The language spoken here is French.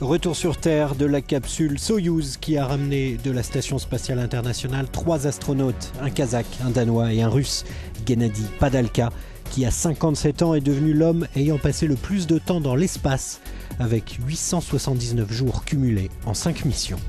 Retour sur Terre de la capsule Soyuz qui a ramené de la Station spatiale internationale trois astronautes, un Kazakh, un Danois et un Russe, Gennady Padalka, qui à 57 ans est devenu l'homme ayant passé le plus de temps dans l'espace, avec 879 jours cumulés en 5 missions.